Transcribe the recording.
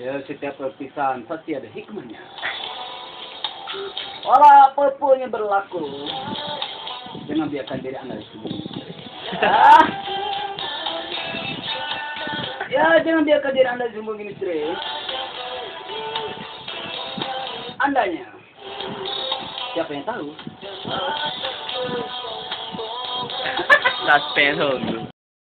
Ya, setiap perpisahan pasti ada hikmahnya. Walaupun apa pun yang berlaku, jangan biarkan diri Anda sendiri. Ah. Ya, jangan biarkan diri Anda disembunyi istri. Andanya, siapa yang tahu? Suspense dulu.